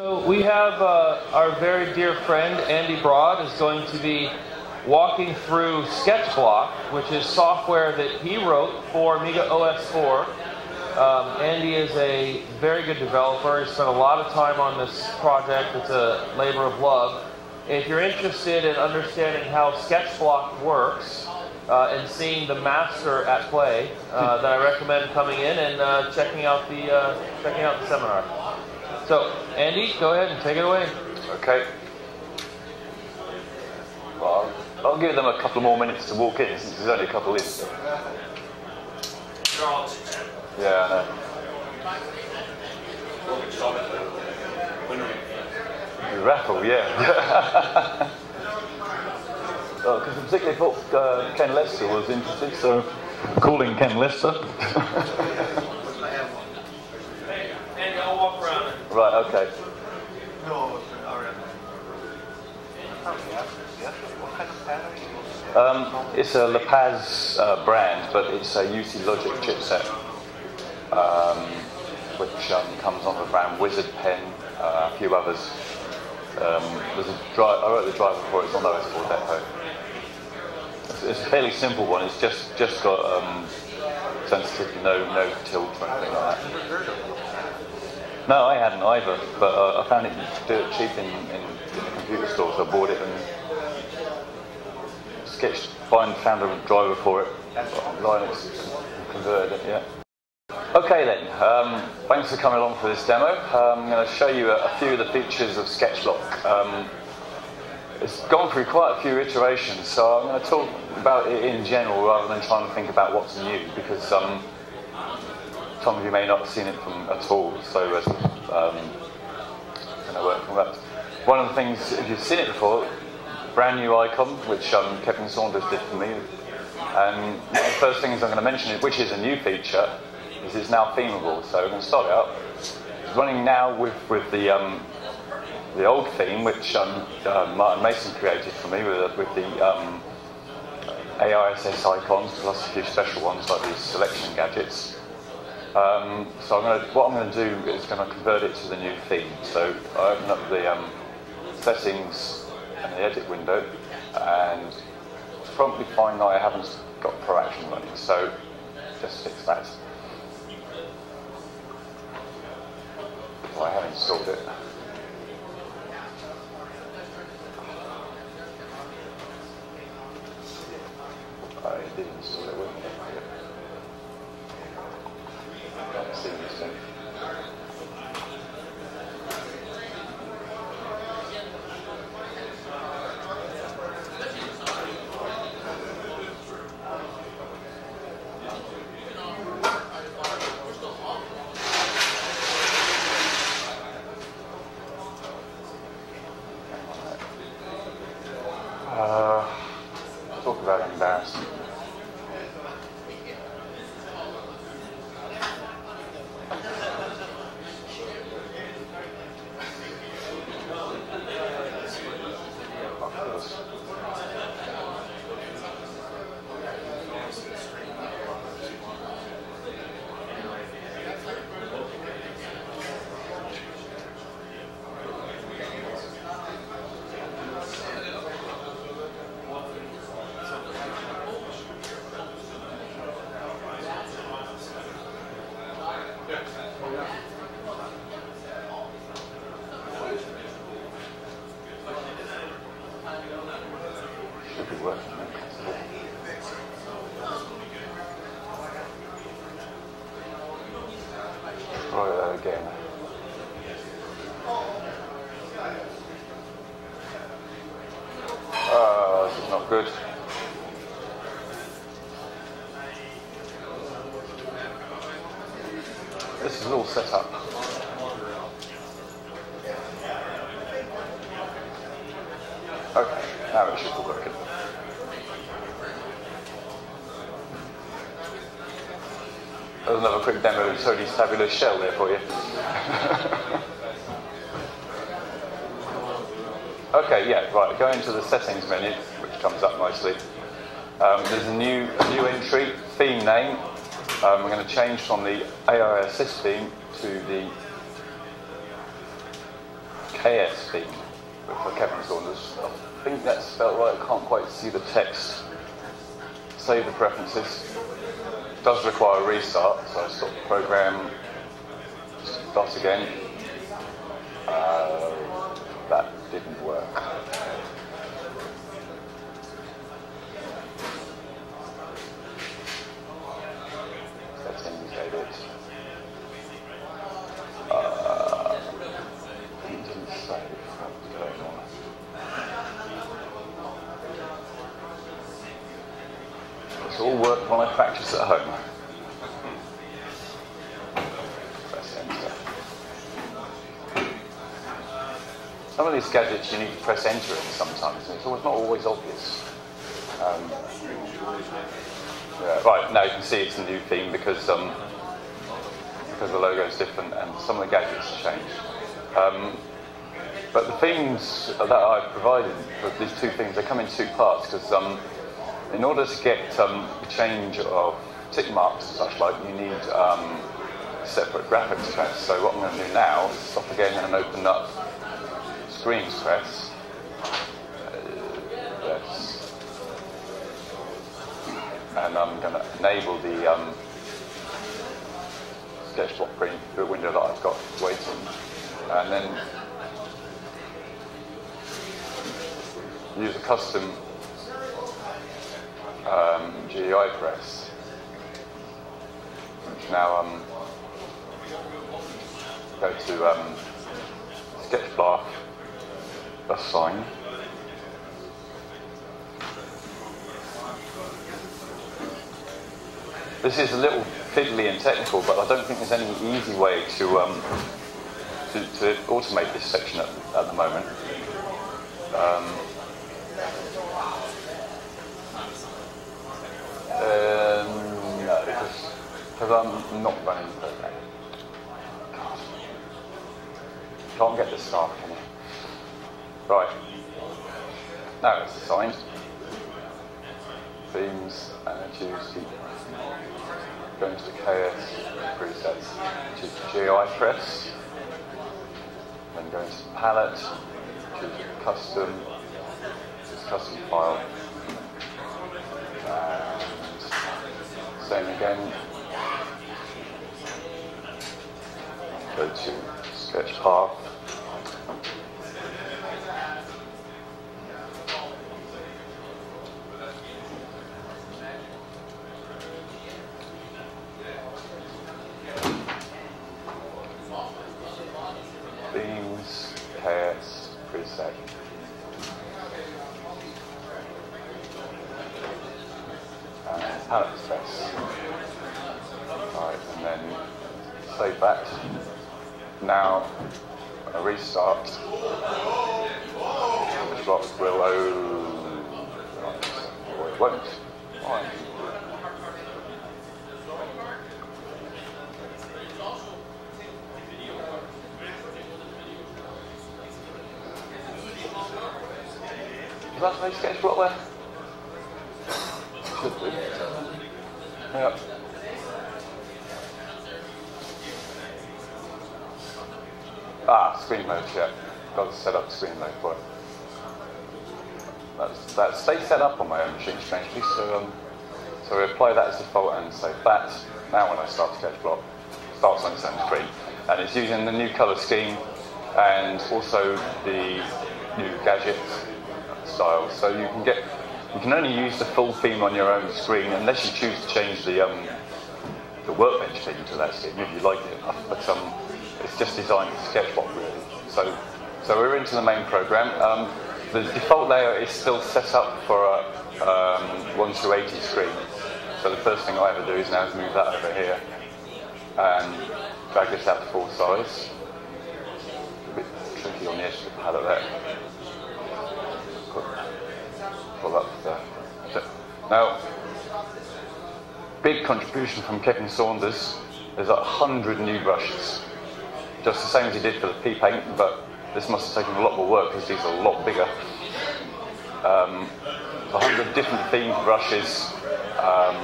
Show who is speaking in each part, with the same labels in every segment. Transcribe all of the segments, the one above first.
Speaker 1: So we have uh, our very dear friend Andy Broad is going to be walking through Sketchblock, which is software that he wrote for Amiga OS 4. Um, Andy is a very good developer. He spent a lot of time on this project. It's a labor of love. If you're interested in understanding how Sketchblock works uh, and seeing the master at play, uh, then I recommend coming in and uh, checking out the uh, checking out the seminar. So, Andy, go ahead and take it away.
Speaker 2: Okay. Well, I'll, give them a couple more minutes to walk in since there's only a couple in. Yeah, I know. The raffle, yeah. Because particularly thought uh, Ken Lester was interested, so calling Ken Lester.
Speaker 1: Andy, I'll walk around.
Speaker 2: Right, okay. Um, it's a La Paz uh, brand, but it's a UC Logic chipset, um, which um, comes on the brand Wizard Pen, uh, a few others. Um, there's a dri- I wrote the driver for it, it's on OS4 Depot. It's, it's a fairly simple one, it's just, just got um, sensitivity, no, no tilt or anything like that. No, I hadn't either, but uh, I found it cheap in, in, in the computer store, so I bought it and sketched, find, found a driver for it, Linux, converted it, yeah. Okay then, um, thanks for coming along for this demo. Um, I'm going to show you a, a, few of the features of Sketchblock. Um, it's gone through quite a few iterations, so I'm going to talk about it in general rather than trying to think about what's new, because um, some of you may not have seen it from at all, so um, I'm to work from that. One of the things, if you've seen it before, brand new icon, which um, Kevin Saunders did for me. And one of the first things I'm going to mention, which is a new feature, is it's now themable. So we're going to start it up. It's running now with, with the, um, the old theme, which um, uh, Martin Mason created for me with, with the um, AISS icons, plus a few special ones like these selection gadgets. Um, so I'm to, what I'm going to do is going to convert it to the new theme. So I open up the um, settings and the edit window and promptly find that I haven't got ProAction running, so just fix that. Well, I haven't installed it. I did install it, Can't see this thing. Uh, talk about embarrassing. Should be working. Try that again. Oh, this is not good. This is all set up. Okay, now it should be working. There's another quick demo Tony's fabulous shell there for you. okay, yeah, right, go into the settings menu, which comes up nicely. Um, there's a new, a new entry, theme name. Um, we're going to change from the AISS theme to the KS theme for Kevin Saunders. I think that's spelled right, I can't quite see the text. Save the preferences. Does require a restart, so I stop the program, start again. Uh, that didn't work. Settings, edit. Uh, it didn't say what was going on. It's all work when I practice at home. Press enter. Some of these gadgets you need to press enter in sometimes, and it's always not always obvious. Um, yeah, right, now you can see it's a new theme because um, because the logo is different and some of the gadgets have changed. Um, but the themes that I've provided for these two things, they come in two parts because um, in order to get um, the change of tick marks and such like, you need um, separate graphics press. So what I'm going to do now is stop again and open up screens press. Uh. And I'm going to enable the um, sketchblock preview window that I've got waiting. And then use a custom um, GUI prefs, now um, go to um, sketch block, assign. This is a little fiddly and technical, but I don't think there's any easy way to um, to, to, automate this section at, at the moment. Um, um, no, because, I'm not running the program. God. Can't get this start, can? Right. Now it's assigned. Themes, and choose the, go into the KS presets, the GUI prefs, then go into the palette, choose custom, choose custom file, and same again. Go to sketch path. Themes, KS, preset. and palette stress. Right, and then save that. Now, a restart. This box will. Or it won't. Is that my sketch block there? Should be. Yeah. Ah, screen mode, yeah. Got to set up screen mode for it. That's, that stays set up on my own machine, strangely, so, um, so we apply that as default and save that. Now when I start Sketchblock, starts on the same screen. And it's using the new color scheme and also the new gadget style. So you can get you can only use the full theme on your own screen unless you choose to change the um, the workbench theme to that scheme if you like it enough. But um, it's just designed for Sketchblock really. So so we're into the main program. Um, the default layer is still set up for a um, 1 to 80 screen. So the first thing I ever do is now is move that over here and drag this out to full size. A bit tricky on the edge of the palette there. Pull up there. So, now, big contribution from Kevin Saunders. There's a hundred new brushes, just the same as he did for the P paint, but this must have taken a lot more work because these are a lot bigger. Um, a hundred different themed brushes. Um,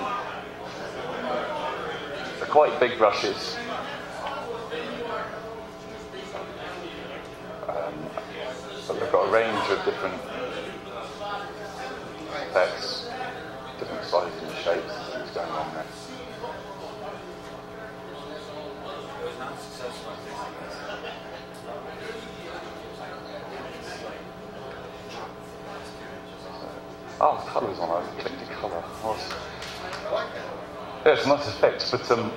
Speaker 2: they're quite big brushes. Um, but they've got a range of different effects, different sizes and shapes, things going on there. Oh, the colours on. I clicked the colour. Yeah, it's a nice effect, but um,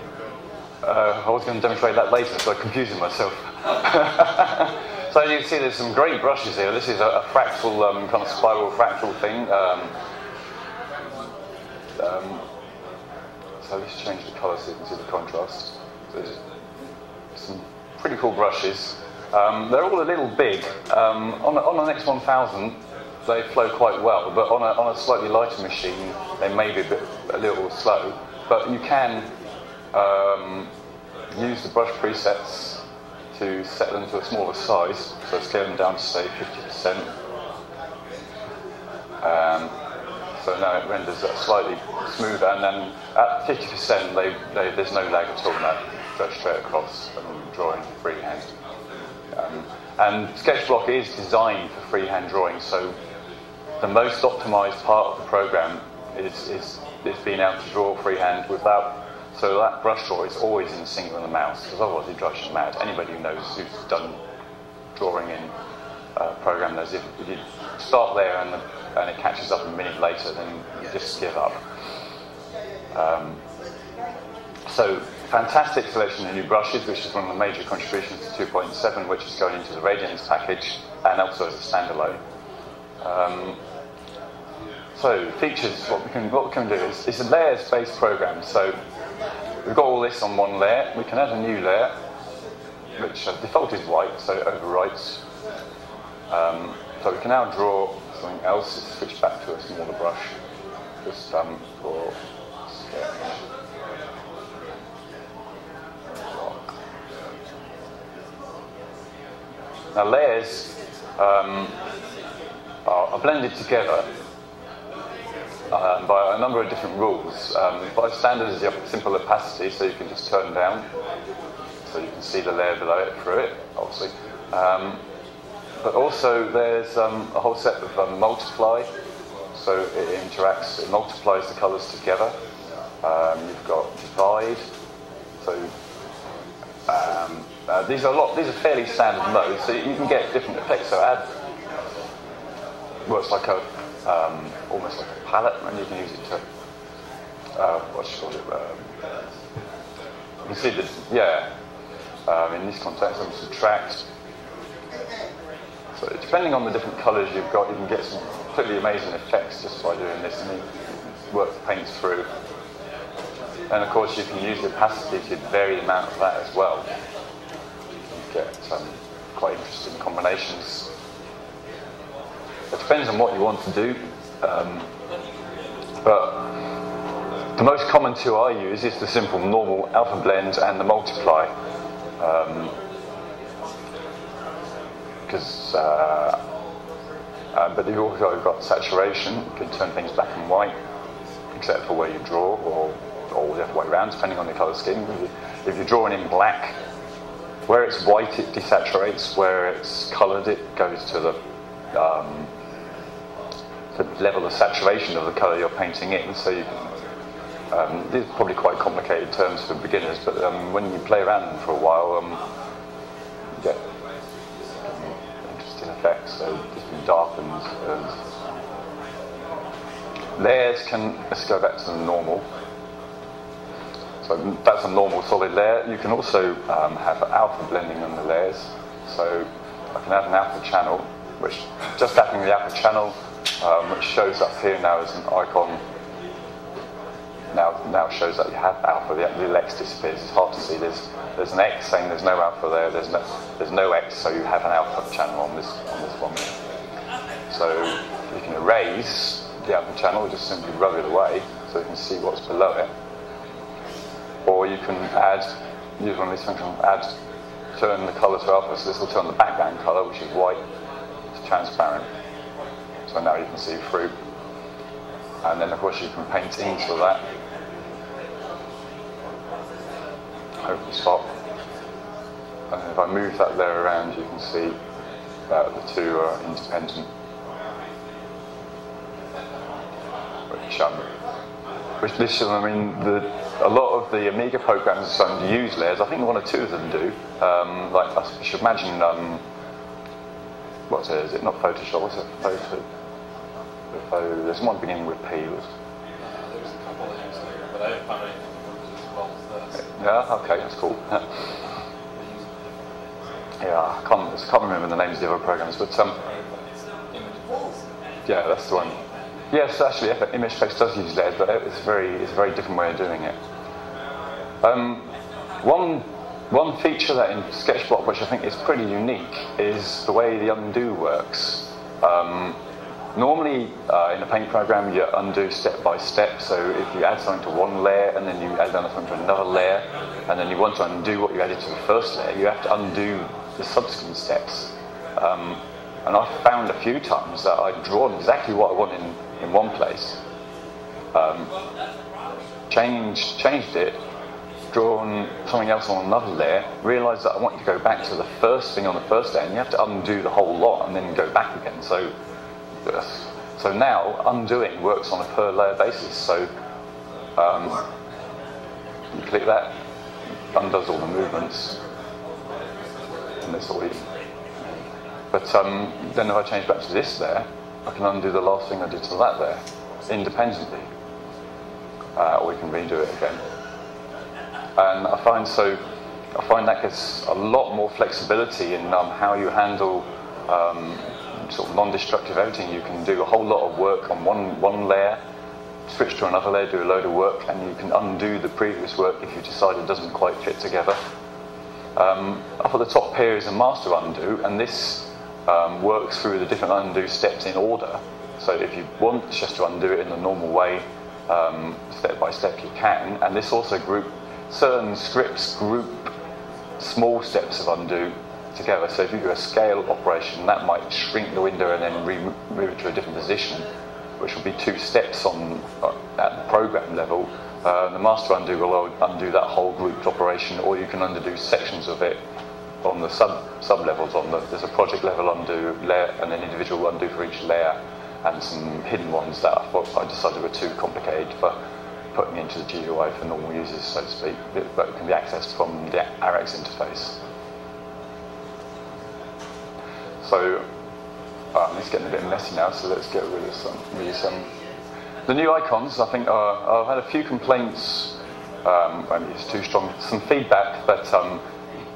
Speaker 2: uh, I was going to demonstrate that later, so I'm confusing myself. so you can see there's some great brushes here. This is a, a fractal, um, kind of spiral fractal thing. Um, um, so let's change the colour so you can see the contrast. There's some pretty cool brushes. Um, they're all a little big. Um, on, on the X1000, they flow quite well, but on a, on a slightly lighter machine, they may be a, bit, a little slow. But you can um, use the brush presets to set them to a smaller size, so scale them down to say 50%. Um, so now it renders that slightly smoother, and then at 50%, they, they, there's no lag at all now. Go straight across and drawing freehand. Um, and SketchBlock is designed for freehand drawing, so the most optimized part of the program is, is, is being able to draw freehand without. So that brush draw is always in sync with the mouse, because otherwise it drives you mad. Anybody who knows who's done drawing in uh, program knows if, if you start there and, the, and it catches up a minute later, then you just give up. Um, so fantastic selection of new brushes, which is one of the major contributions to 2.7, which is going into the Radiance package and also as a standalone. Um, so features, what we can, what we can do is, it's a layers-based program. So we've got all this on one layer. We can add a new layer, which uh, default is white, so it overwrites. Um, so we can now draw something else. Switch back to a smaller brush, just um, for. Now layers um, are blended together um, by a number of different rules. Um, by standard is the simple opacity, so you can just turn down, so you can see the layer below it through it, obviously. Um, but also there's um, a whole set of um, multiply, so it interacts, it multiplies the colours together. Um, you've got divide, so uh, these are a lot. These are fairly standard modes, so you can get different effects. So add works like a um, almost like a palette, and you can use it to uh, what you call it. Um, you see that, yeah. Um, in this context, I'm subtract. So depending on the different colours you've got, you can get some completely amazing effects just by doing this, and it work paints through. And of course, you can use the opacity to vary the amount of that as well. You get um, quite interesting combinations it depends on what you want to do. Um, but the most common two I use is the simple normal alpha blend and the multiply. Because, um, uh, uh, but you've also got saturation. You can turn things black and white, except for where you draw, or, or the other way around, depending on the colour scheme. If you're drawing in black, where it's white, it desaturates. Where it's coloured, it goes to the um, the level of saturation of the colour you're painting in. So you um, these are probably quite complicated terms for beginners, but um, when you play around for a while, um, you get interesting effects. So just darkens. layers can, let's go back to the normal. So that's a normal solid layer. You can also um, have alpha blending on the layers. So I can add an alpha channel, which just adding the alpha channel um, which shows up here now as an icon. Now, now shows that you have alpha. The, the X disappears. It's hard to see. There's there's an X saying there's no alpha there. There's no there's no X, so you have an alpha channel on this on this one. So you can erase the alpha channel, just simply rub it away, so you can see what's below it. Or you can add use one of these functions. Add turn the color to alpha. So this will turn the background color, which is white, to transparent. So now you can see through. And then of course you can paint into that. Open spot. And if I move that layer around, you can see that the two are independent. Which, um, which this, I mean, the, a lot of the Amiga programs are starting to use layers. I think one or two of them do. Um, like I should imagine, um, what's it? Is it not Photoshop? What's it? Photo. Photo there's one beginning with P. Was,
Speaker 3: There's a couple of names there, but I haven't found anything as well as this.
Speaker 2: yeah. Okay, that's cool. Yeah, I can't, I can't remember the names of the other programs, but um. Yeah, that's the one. Yes, actually, Image ImageFX does use layers, but it's very, it's a very different way of doing it. Um, one, one feature that in Sketchblock, which I think is pretty unique, is the way the undo works. Um, normally, uh, in a paint program, you undo step by step. So if you add something to one layer and then you add something to another layer, and then you want to undo what you added to the first layer, you have to undo the subsequent steps. Um, and I've found a few times that I'd drawn exactly what I wanted in, in one place, um, changed, changed it, drawn something else on another layer, realised that I want to go back to the first thing on the first layer, and you have to undo the whole lot and then go back again. So, yes. so now undoing works on a per layer basis. So um, you click that, undoes all the movements, and that's all. But um, then if I change back to this there, I can undo the last thing I did to that there, independently. Uh, or we can redo it again. And I find so, I find that gives a lot more flexibility in um, how you handle um, sort of non-destructive editing. You can do a whole lot of work on one, one layer, switch to another layer, do a load of work, and you can undo the previous work if you decide it doesn't quite fit together. Um, up at the top here is a master undo, and this um, works through the different undo steps in order. So if you want just to undo it in the normal way, um, step by step, you can. And this also group certain scripts group small steps of undo together. So if you do a scale operation, that might shrink the window and then move it to a different position, which would be two steps on uh, at the program level. Uh, the master undo will undo that whole grouped operation, or you can undo sections of it on the sub sub levels. On the there's a project level undo layer and an individual undo for each layer, and some hidden ones that I thought I decided were too complicated for putting into the GUI for normal users, so to speak, but can be accessed from the ARexx interface. So um, it's getting a bit messy now, so let's get rid of some. Some. The new icons, I think, are, I've had a few complaints. Um, maybe it's too strong. Some feedback that um,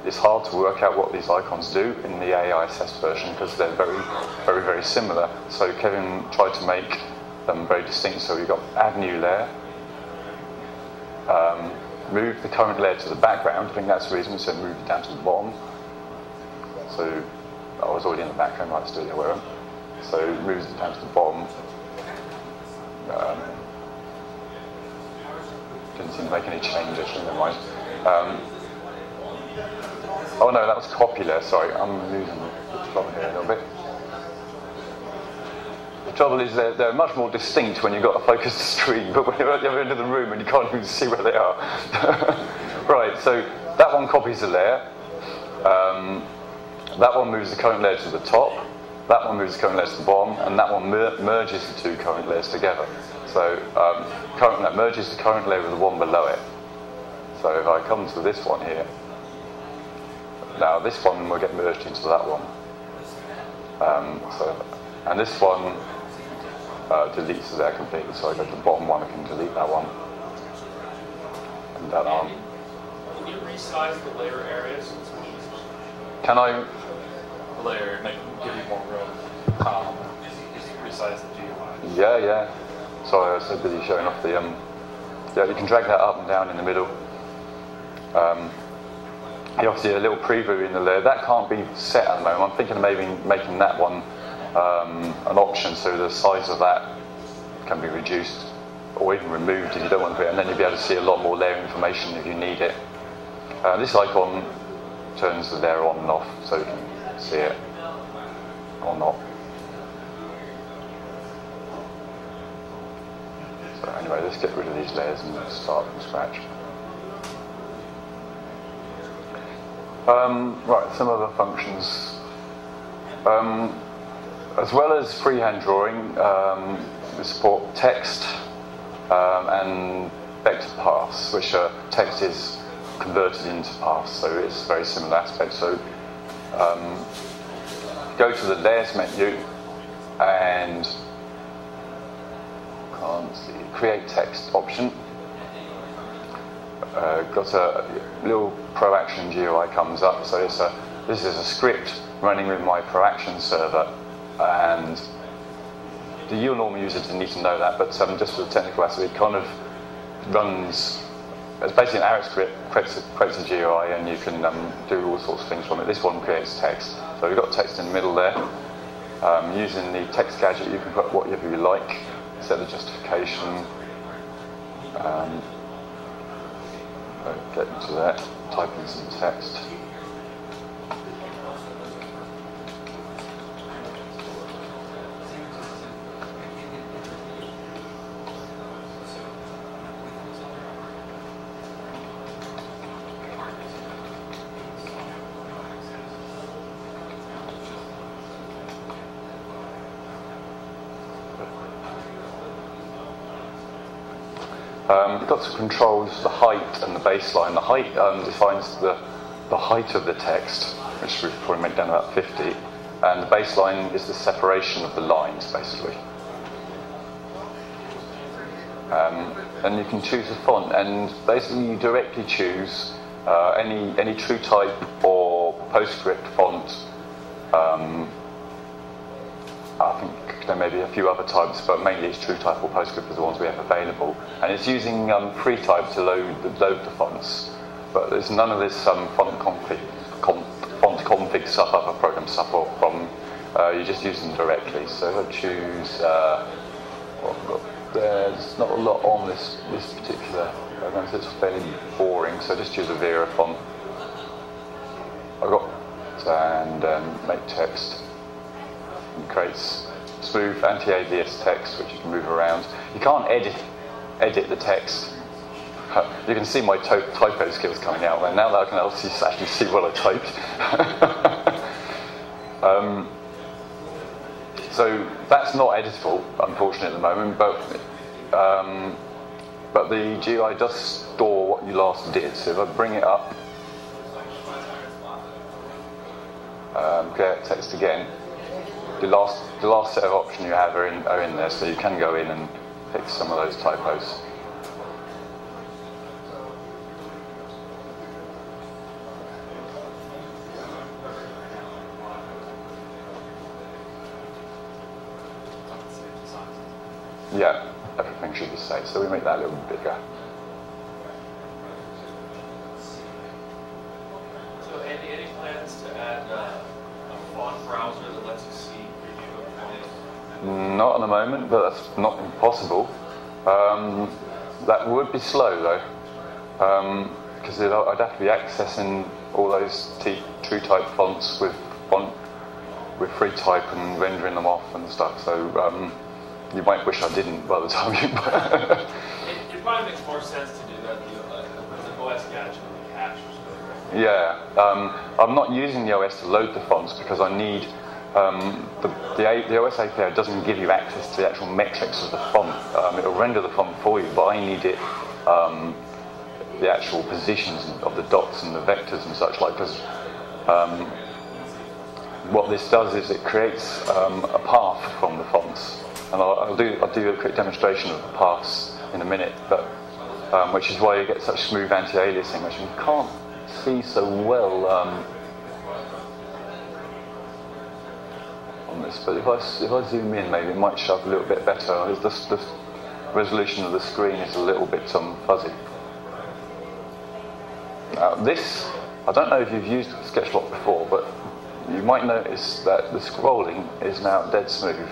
Speaker 2: it's hard to work out what these icons do in the AISS version because they're very, very, very similar. So Kevin tried to make them very distinct. So we've got add new layer, um, move the current layer to the background. I think that's the reason. So move it down to the bottom. So I was already in the background, right? Still there, where So moves it down to the bottom. Um, didn't seem to make any change actually. Never mind. Um, oh no, that was copy. Sorry, I'm losing the plot here a little bit. The trouble is they're, they're much more distinct when you've got a focused screen, but when you're at the other end of the room and you can't even see where they are. right, so that one copies a layer. Um, that one moves the current layer to the top. That one moves the current layer to the bottom, and that one mer merges the two current layers together. So um, current, that merges the current layer with the one below it. So if I come to this one here, now this one will get merged into that one. Um, so, and this one uh, deletes there completely. So I go to the bottom one, I can delete that one. And that arm.
Speaker 3: Can you resize the layer area so it's more easy?
Speaker 2: Can I?
Speaker 3: Layer, make, give you more room. Um, resize the GUI.
Speaker 2: Yeah, yeah. Sorry, I was so busy showing off the. Um, yeah, you can drag that up and down in the middle. Um, you obviously a little preview in the layer. That can't be set at the moment. I'm thinking of maybe making that one um, an option so the size of that can be reduced or even removed if you don't want to, and then you'll be able to see a lot more layer information if you need it. Uh, this icon turns the layer on and off so you can see it or not. So anyway, let's get rid of these layers and start from scratch. Um, right, some other functions. Um, as well as freehand drawing, um, we support text um, and vector paths, which are text is converted into paths, so it's a very similar aspect. So um, go to the layers menu and can't see, create text option. Uh, got a little ProAction GUI comes up, so it's a, this is a script running with my ProAction server and the normal user doesn't need to know that, but um, just for the technical aspect, it kind of runs. It's basically an ARexx script, creates a, creates a GUI, and you can um, do all sorts of things from it. This one creates text, so we've got text in the middle there. Um, using the text gadget, you can put whatever you like, set the justification. Um, get into that, type in some text. Um, you've got to control the height and the baseline. The height um, defines the, the height of the text, which we've probably make down about 50, and the baseline is the separation of the lines, basically. Um, and you can choose a font, and basically you directly choose uh, any any TrueType or PostScript font. Um, I think there may be a few other types, but mainly it's TrueType or PostScript are the ones we have available. And it's using um, FreeType to load, load the fonts. But there's none of this um, font config, com, font config stuff other program support from. Uh, you just use them directly. So if I choose, uh, there's not a lot on this this particular program, so it's fairly boring. So just choose a Vera font. I've got and um, make text. It creates smooth anti-alias text which you can move around. You can't edit edit the text. You can see my typo skills coming out there. Now that I can actually see what I typed. um, so that's not editable, unfortunately, at the moment, but um, but the GUI does store what you last did. So if I bring it up, um, create text again, the last the last set of options you have are in are in there, so you can go in and fix some of those typos. Yeah, everything should be safe. So we make that a little bit bigger.
Speaker 4: So, Andy, any plans to add uh, a font browser that lets you see preview of fonts?
Speaker 2: Not at the moment, but that's not impossible. Um, that would be slow though, because I'd have to be accessing all those T- TrueType fonts with font with free type and rendering them off and stuff. So um, you might wish I didn't by the time you.
Speaker 4: It, it probably makes more sense to do that with uh, with OS gadget cache or something.
Speaker 2: Yeah, um, I'm not using the OS to load the fonts because I need um, the, the, the OS API doesn't give you access to the actual metrics of the font. Um, it'll render the font for you, but I need it um, the actual positions of the dots and the vectors and such like because um, what this does is it creates um, a path from the fonts, and I'll, I'll do I'll do a quick demonstration of the paths in a minute, but um, which is why you get such smooth anti-aliasing, which you can't see so well this. But if I if I zoom in, maybe it might show up a little bit better. The resolution of the screen is a little bit um, fuzzy. Now this, I don't know if you've used Sketchblock before, but you might notice that the scrolling is now dead smooth.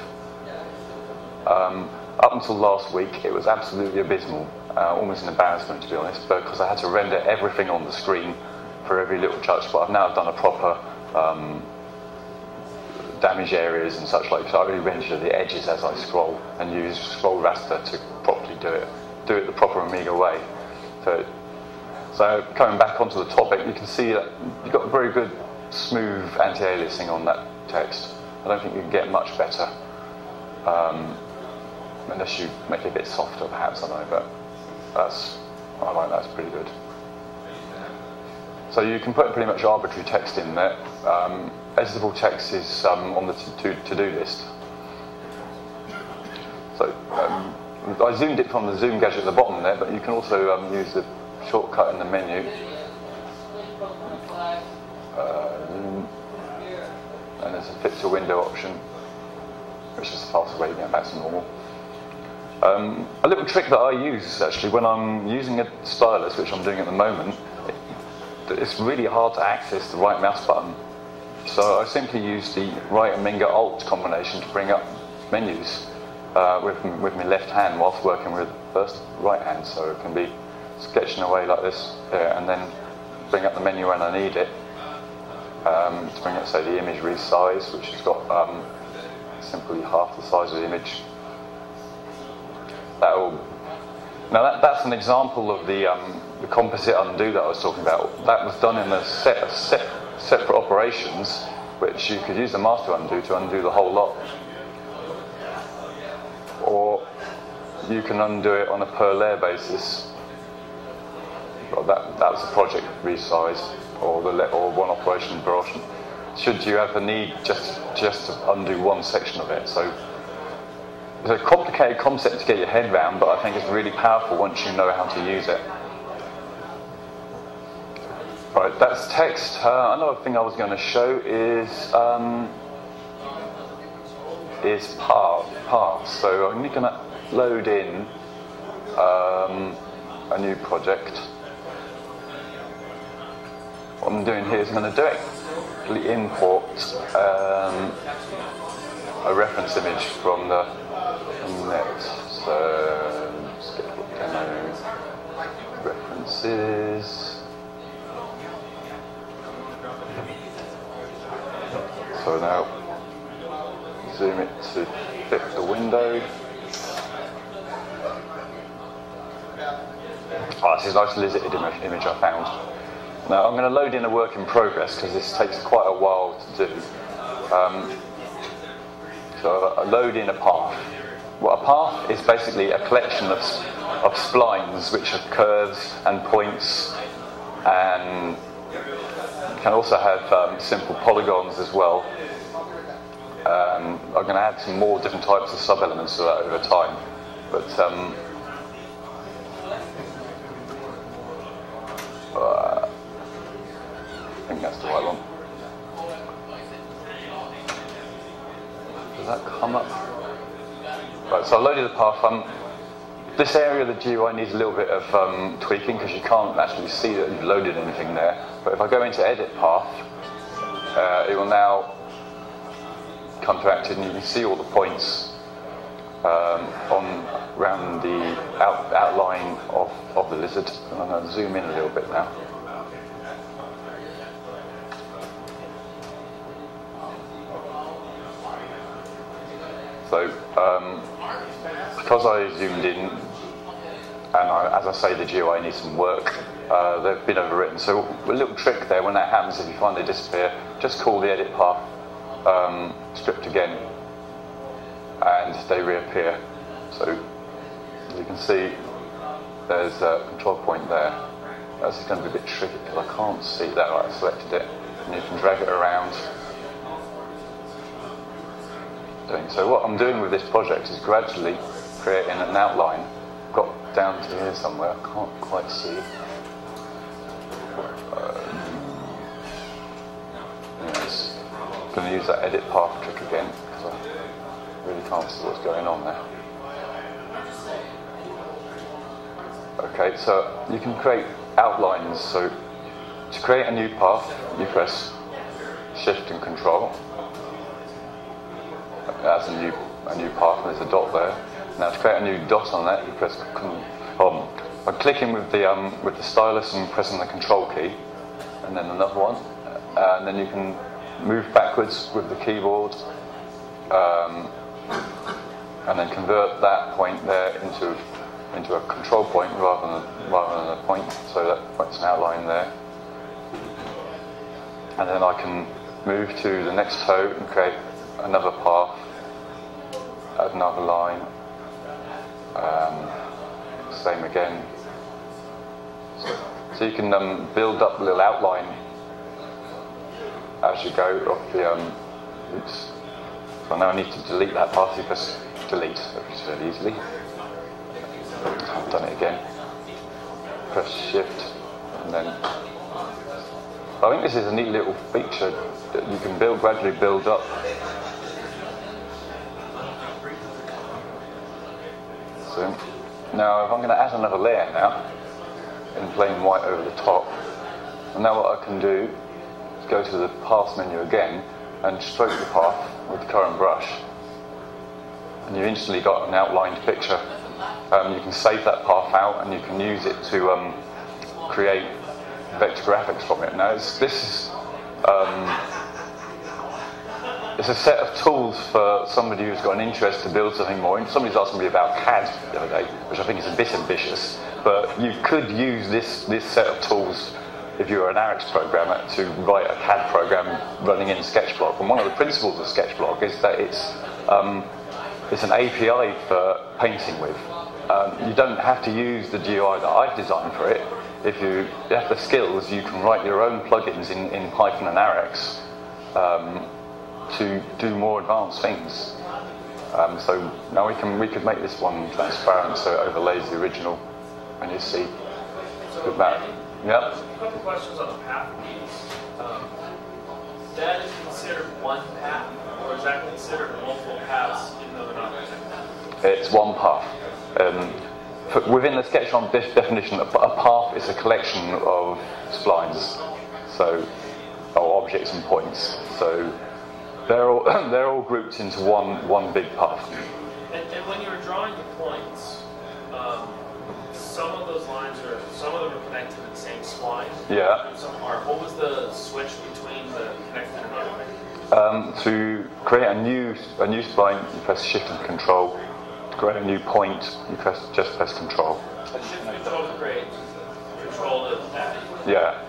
Speaker 2: Um, up until last week, it was absolutely abysmal, uh, almost an embarrassment to be honest, because I had to render everything on the screen for every little touch. But I've now done a proper um, damage areas and such like. So I really render the edges as I scroll and use scroll raster to properly do it, do it the proper Amiga way. So so coming back onto the topic, you can see that you've got very good smooth anti-aliasing on that text. I don't think you can get much better. Um, unless you make it a bit softer, perhaps, I don't know, but that's, I like that's pretty good. So you can put pretty much arbitrary text in there. Um, editable text is um, on the to-do to list. So um, I zoomed it from the zoom gadget at the bottom there, but you can also um, use the shortcut in the menu. Uh. And there's a fit to window option, which is the fastest way to get back to normal. Um, a little trick that I use actually when I'm using a stylus, which I'm doing at the moment, it's really hard to access the right mouse button. So I simply use the right and Minga Alt combination to bring up menus uh, with, with my left hand whilst working with the first right hand. So it can be sketching away like this uh, and then bring up the menu when I need it. Um, to bring up, say, the image resize, which has got um, simply half the size of the image that will. Now that, that's an example of the, um, the composite undo that I was talking about. That was done in a set of set, separate operations, which you could use the master undo to undo the whole lot. Or you can undo it on a per layer basis. Well, that, that's a project resize, or, the, or one operation per option. Should you ever need just, just to undo one section of it. So it's a complicated concept to get your head around, but I think it's really powerful once you know how to use it. Right, that's text. Uh, another thing I was going to show is um, is path. Path. So I'm going to load in um, a new project. What I'm doing here is I'm going to directly import um, a reference image from the next. Zoom it to fit the window. Oh, this is a nice lizard image I found. Now I'm going to load in a work in progress because this takes quite a while to do. Um, so I load in a path. Well, a path is basically a collection of, of splines which are curves and points and can also have um, simple polygons as well. Um, I'm going to add some more different types of sub-elements to that over time. But um, uh, I think that's the right one. Does that come up? Right, so I loaded the path. Um, this area of the GUI needs a little bit of um, tweaking because you can't actually see that you've loaded anything there. But if I go into edit path, uh, it will now active and you can see all the points um, on around the out, outline of, of the lizard. And I'm going to zoom in a little bit now. So um, because I zoomed in, and I, as I say, the GUI needs some work, uh, they've been overwritten. So a little trick there, when that happens, if you find they disappear, just call the edit path um, script again, and they reappear. So you can see there's a control point there. That's going to be a bit tricky because I can't see that. I selected it, and you can drag it around. So what I'm doing with this project is gradually creating an outline. Got down to here somewhere, I can't quite see. I'm going to use that edit path trick again because I really can't see what's going on there. Okay, so you can create outlines. So to create a new path, you press Shift and Control that's a new a new path. There's a dot there. Now to create a new dot on that, you press um, by clicking with the um, with the stylus and pressing the Control key, and then another one, uh, and then you can move backwards with the keyboard, um, and then convert that point there into into a control point rather than rather than a point. So that point's an outline there, and then I can move to the next toe and create another path, add another line, um, same again. So, so you can um, build up a little outline as you go of the, um. So now I need to delete that path, you press delete, which fairly easily. I've done it again. Press shift and then I think this is a neat little feature that you can build gradually build up. So now if I'm going to add another layer now in plain white over the top, and now what I can do is go to the path menu again and stroke the path with the current brush. And you've instantly got an outlined picture. Um, you can save that path out and you can use it to um, create vector graphics from it. Now, this is um, it's a set of tools for somebody who's got an interest to build something more. Somebody's asking me about CAD the other day, which I think is a bit ambitious, but you could use this, this set of tools if you're an ARexx programmer to write a CAD program running in Sketchblock. And one of the principles of Sketchblock is that it's, um, it's an API for painting with. Um, you don't have to use the GUI that I've designed for it if you have the skills, you can write your own plugins in, in Python and ARexx um, to do more advanced things. Um, so now we can we could make this one transparent so it overlays the original, and you see good map.
Speaker 1: Yeah. A couple questions on the path piece. Um, that is considered one path, or is that considered multiple paths even though they're not connected?
Speaker 2: It's one path. Um, within the Sketchblock definition, a path is a collection of splines, so or objects and points. So they're all they're all grouped into one one big path.
Speaker 1: And, and when you were drawing the points, um, some of those lines are some of them are connected to the same spline.
Speaker 2: Yeah.
Speaker 1: Some are. What was the switch between the connected and not
Speaker 2: Um, to create a new a new spline, you press Shift and Control to create a new point, you press just press Control.
Speaker 1: And Shift and Control to create. Control to add.
Speaker 2: Yeah.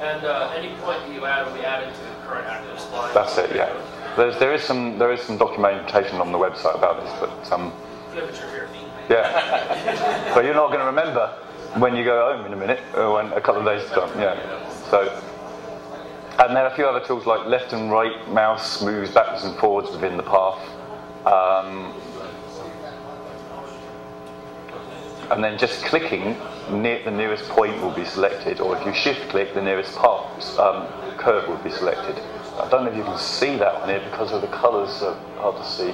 Speaker 1: And uh, any point that you add will be added to the current active spline.
Speaker 2: That's it. Yeah. There's, there is some there is some documentation on the website about this, but um,
Speaker 1: yeah, but.
Speaker 2: Yeah. but you're not going to remember when you go home in a minute, or when a couple of days to come. Yeah. So. And are a few other tools like left and right mouse moves backwards and forwards within the path. Um, and then just clicking near the nearest point will be selected, or if you shift click, the nearest path um, curve will be selected. I don't know if you can see that on here because of the colours are hard to see.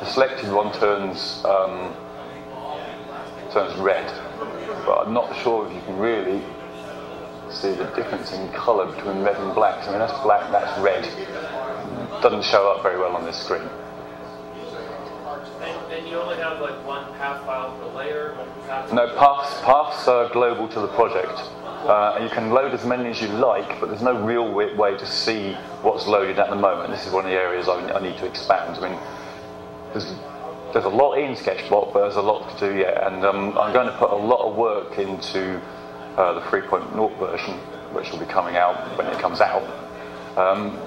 Speaker 2: The selected one turns um, turns red, but I'm not sure if you can really see the difference in colour between red and black. I mean, that's black, that's red. Doesn't show up very well on this screen.
Speaker 1: And, and you only have like one path file per layer? Path
Speaker 2: no, paths, paths are global to the project. Uh, you can load as many as you like, but there's no real way to see what's loaded at the moment. This is one of the areas I, I need to expand. I mean, there's, there's a lot in Sketchblock, but there's a lot to do yet, and um, I'm going to put a lot of work into uh, the 3.0 version, which will be coming out when it comes out. Um,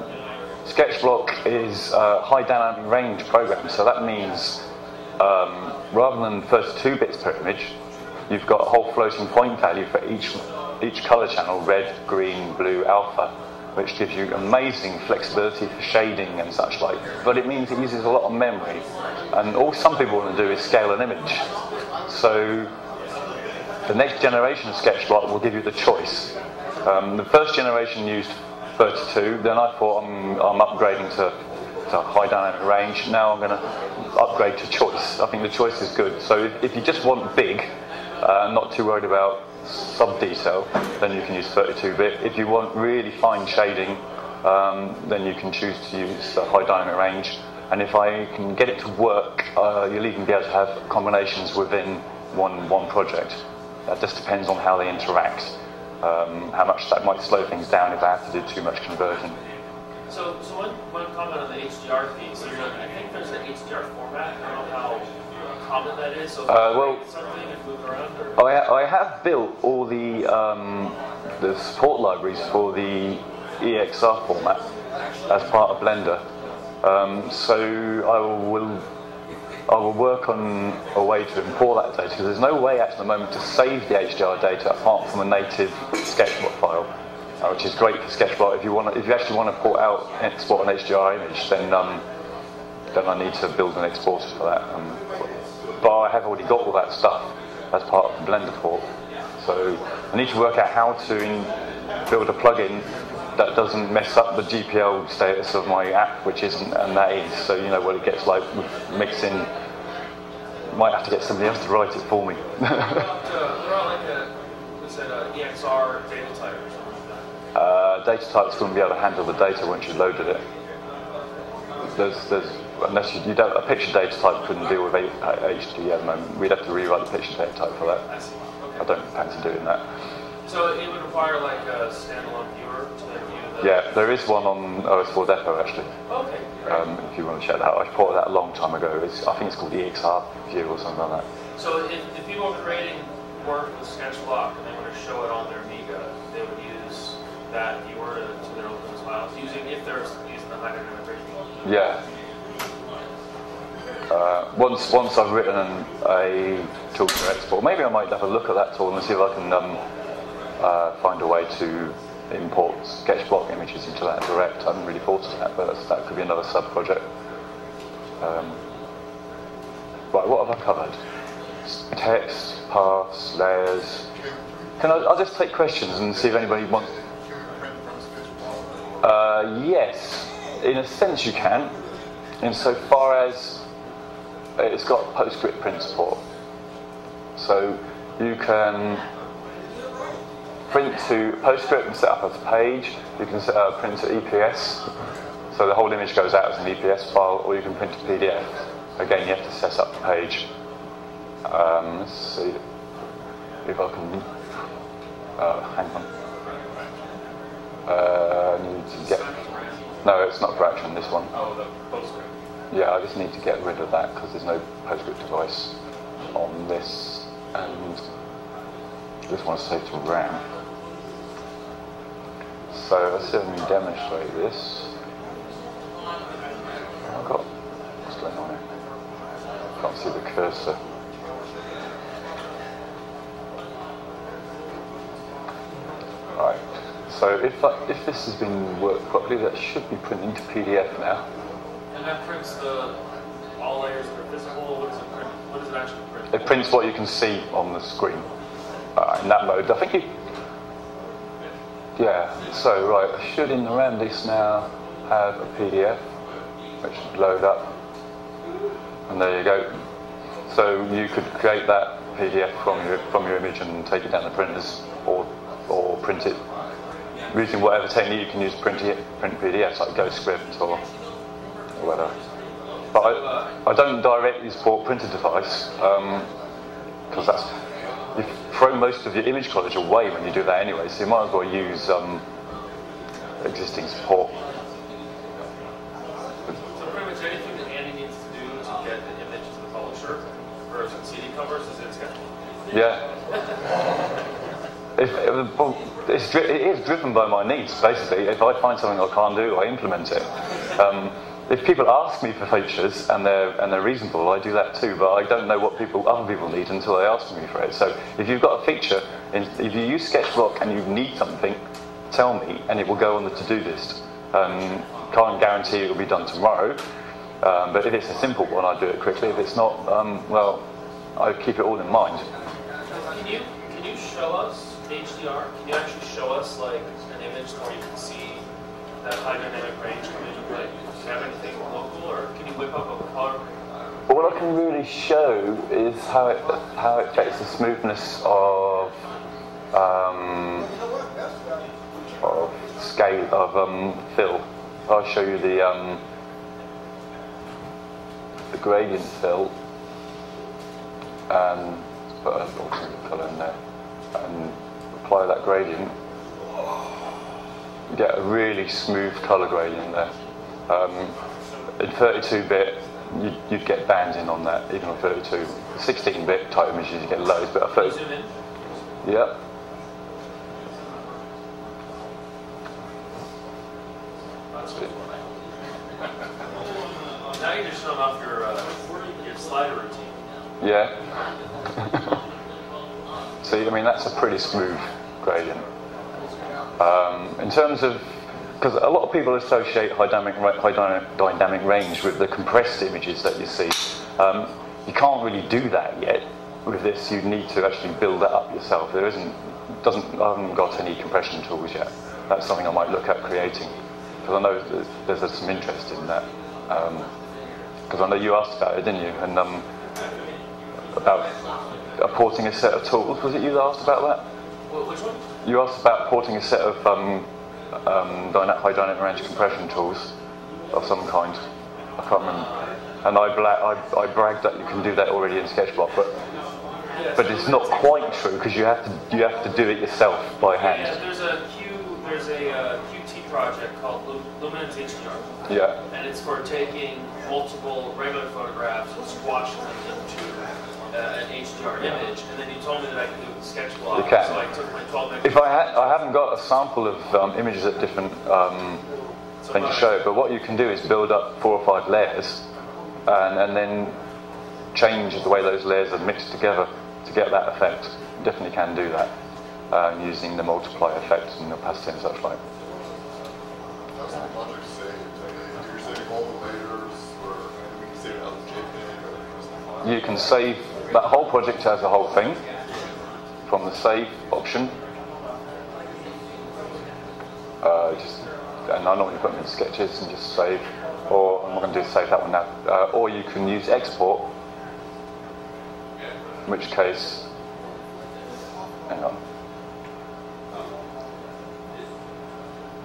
Speaker 2: Sketchblock is a high dynamic range program, so that means um, rather than 32 bits per image, you've got a whole floating point value for each each color channel, red, green, blue, alpha, which gives you amazing flexibility for shading and such like. But it means it uses a lot of memory, and all some people want to do is scale an image. So the next generation Sketchblock will give you the choice. Um, the first generation used 32, then I thought I'm, I'm upgrading to, to high dynamic range. Now I'm going to upgrade to choice. I think the choice is good. So if, if you just want big, uh, not too worried about sub detail, then you can use 32-bit. If you want really fine shading, um, then you can choose to use the high dynamic range. And if I can get it to work, uh, you'll even be able to have combinations within one one project. That just depends on how they interact. Um, how much that might slow things down if I have to do too much conversion.
Speaker 1: So, so one, one comment on the HDR piece. I think there's an HDR format. I don't know how common that is. So
Speaker 2: uh, well,
Speaker 1: something and move around.
Speaker 2: I, I have built all the um, the support libraries for the EXR format as part of Blender. Um, so I will I will work on a way to import that data because there's no way at the moment to save the HDR data apart from a native sketchblock file, uh, which is great for sketchblock. If you want, if you actually want to port out export an HDR image, then um, then I need to build an exporter for that. Um, but I have already got all that stuff as part of the Blender port. So I need to work out how to in, build a plugin that doesn't mess up the GPL status of my app, which isn't, and that is. So you know what it gets like mixing. Might have to get somebody else to write it for me.
Speaker 1: Uh, what about like a, was it a EXR data type or something like that?
Speaker 2: uh, data type's going to be able to handle the data once you've loaded it. There's, there's, unless you, you don't, a picture data type couldn't deal with a- uh, HD at the moment. We'd have to rewrite the picture data type for that.
Speaker 1: I.
Speaker 2: I don't fancy doing that.
Speaker 1: So it would require like a standalone viewer to view the.
Speaker 2: Yeah, there is one on OS4 Depot actually.
Speaker 1: Okay. great.
Speaker 2: Um, if you want to check that out, I ported that a long time ago. It's, I think it's called the EXR View or something like that.
Speaker 1: So if, if people are creating work with SketchBlock and they want to show it on their Amiga, they would use that viewer to, to their open files, using if they're using the high range.
Speaker 2: Yeah. Uh, once once I've written a tool for export, maybe I might have a look at that tool and see if I can um, uh, find a way to import sketchblock images into that direct. I haven't really thought of that, but that could be another sub project. Um, right, what have I covered? Text, paths, layers. Can I? I'll just take questions and see if anybody wants. Uh, yes, in a sense you can, insofar as it's got PostScript print support. So you can print to PostScript and set up as a page. You can set up print to EPS, so the whole image goes out as an EPS file, or you can print to PDF. Again, you have to set up the page. Um, let's see if I can. Uh, hang on. Uh, I need to get. No, it's not for action. This one.
Speaker 3: Oh, the PostScript.
Speaker 2: Yeah, I just need to get rid of that because there's no PostScript device on this, and this one's saved to RAM. So let's see if I can demonstrate this. I've got what's going on here? Can't see the cursor. Right. So if that, if this has been worked properly, that should be printing to PDF now.
Speaker 1: And that prints the all layers that are visible. What does it print? What does it actually print?
Speaker 2: It prints what you can see on the screen uh, in that mode. I think you. Yeah, so right, I should in the RAM disk now have a PDF which should load up. And there you go. So you could create that PDF from your from your image and take it down the printers or or print it using whatever technique you can use to print print PDFs like GhostScript or, or. But I, I don't directly support printer device because that's you throw most of your image college away when you do that anyway. So you might as well use um, existing support.
Speaker 1: So pretty much anything that Andy needs to do to get the image to the publisher some CD covers is.
Speaker 2: Yeah. Well, it's, it is driven by my needs, basically. If I find something I can't do, I implement it. Um, if people ask me for features and they're, and they're reasonable, I do that too, but I don't know what people, other people need until they ask me for it. So if you've got a feature, if you use Sketchblock and you need something, tell me and it will go on the to-do list. Um, can't guarantee it will be done tomorrow, um, but if it's a simple one, I do it quickly. If it's not, um, well, I keep it all in mind.
Speaker 1: Can you can you show us HDR? Can you actually show us like an image where you can see that high dynamic range coming into play? Anything local, or can you whip up a color?
Speaker 2: But I can really show is how it how it affects the smoothness of um, of scale of um, fill. I'll show you the um, the gradient fill and put a alternate colour in there and apply that gradient. Get a really smooth colour gradient there. Um, in 32-bit, you'd, you'd get banding on that, even on 32. 16-bit type images, you get loads, but a
Speaker 1: Can you
Speaker 2: 30,
Speaker 1: zoom in?
Speaker 2: Yep.
Speaker 1: That's showing off your uh, your slider routine.
Speaker 2: Yeah. See, I mean, that's a pretty smooth gradient. Um, in terms of, because a lot of people associate high dynamic, high dynamic, range with the compressed images that you see. Um, you can't really do that yet. With this, you need to actually build that up yourself. There isn't, doesn't, I haven't got any compression tools yet. That's something I might look at creating because I know there's, there's, some interest in that. Because um, I know you asked about it, didn't you? And um, about porting a set of tools. Was it you that asked about that?
Speaker 1: Which one?
Speaker 2: You asked about porting a set of um, um, high dynamic range compression tools of some kind. I can't remember. And I, bla- I, I bragged that you can do that already in Sketchblock, but but it's not quite true because you have to you have to do it yourself by hand.
Speaker 1: Yeah, there's a Q there's a uh, QT project called Luminance HDR.
Speaker 2: Yeah.
Speaker 1: And it's for taking multiple regular photographs and squashing them into uh, an HDR image, and then you told me that I could do it with Sketchblock.
Speaker 2: You can.
Speaker 1: So I took my 12 megapixel.
Speaker 2: If I had, I haven't got a sample of um, images at different um, things to show, but what you can do is build up four or five layers, and, and then change the way those layers are mixed together to get that effect. You definitely can do that uh, using the multiply effect and opacity and such like. You can save that whole project has a whole thing from the save option. Uh, just, and I normally put them in sketches and just save, or I'm not going to do save that one now. Uh, or you can use export, in which case, hang on,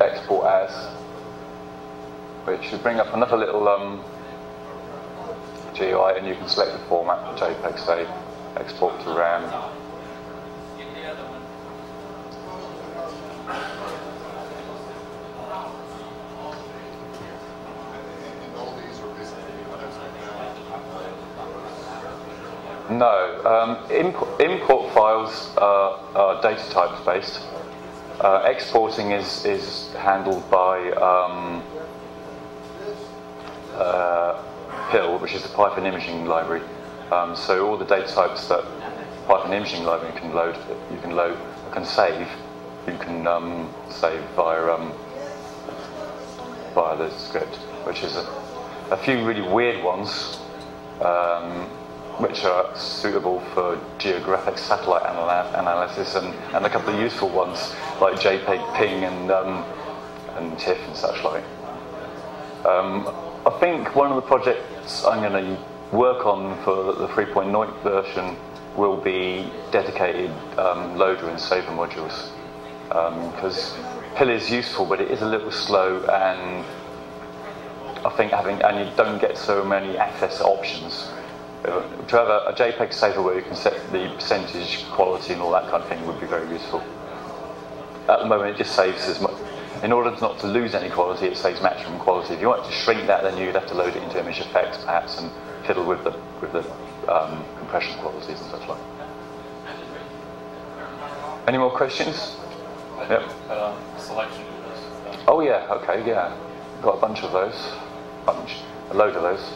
Speaker 2: export as, which should bring up another little um, GUI, and you can select the format, for JPEG, say, export to RAM. No, um, import, import, files are, are, data types based. Uh, exporting is, is handled by um, uh, PIL, which is the Python imaging library. Um, so all the data types that Python imaging library can load, you can load, can save, you can um, save via um, via the script, which is a, a few really weird ones, um, which are suitable for geographic satellite anal- analysis, and, and a couple of useful ones like JPEG ping and um, and TIFF and such like. Um, I think one of the projects I'm going to work on for the 3.0 version will be dedicated um, loader and saver modules because um, PIL is useful, but it is a little slow, and I think having and you don't get so many access options. Uh, to have a, a JPEG saver where you can set the percentage quality and all that kind of thing would be very useful. At the moment, it just saves as much in order not to lose any quality, it saves maximum quality. If you want to shrink that, then you'd have to load it into ImageFX, perhaps, and fiddle with the with the um, compression qualities and such like. Any more questions?
Speaker 3: Yep. Um, selection.
Speaker 2: Oh yeah. Okay. Yeah. Got a bunch of those. Bunch. A load of those.